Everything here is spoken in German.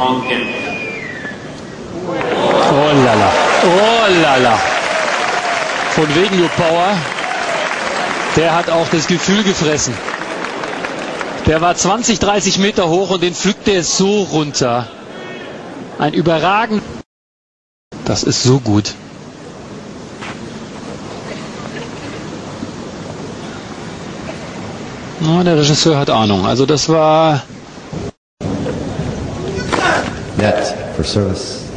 Kim. Oh lala. Oh lala. Von wegen nur Power. Der hat auch das Gefühl gefressen. Der war 20, 30 Meter hoch und den pflückt er so runter. Ein überragend. Das ist so gut. Na, der Regisseur hat Ahnung. Also das war Net for service.